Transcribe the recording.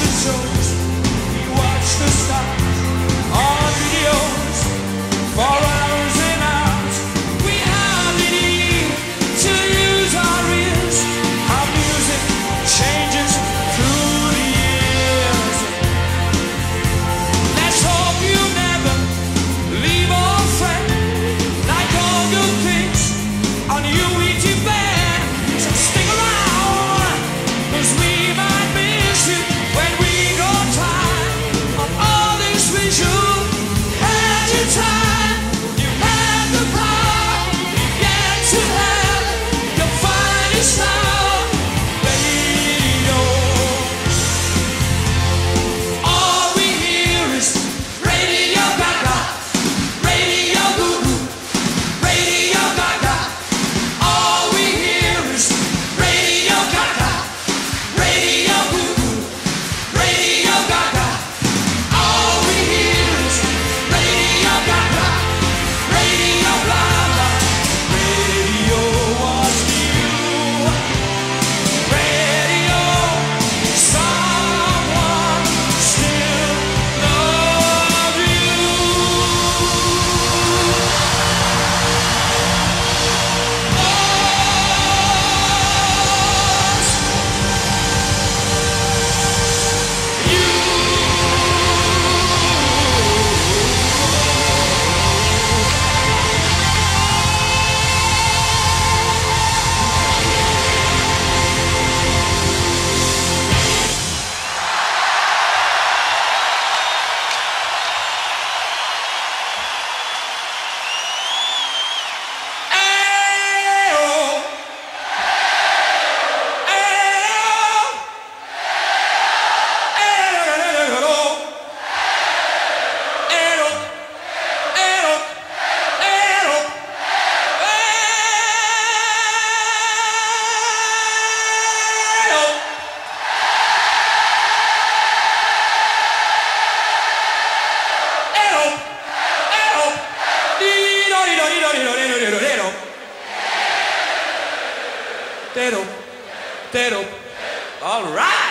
so Tero. Tero. All right.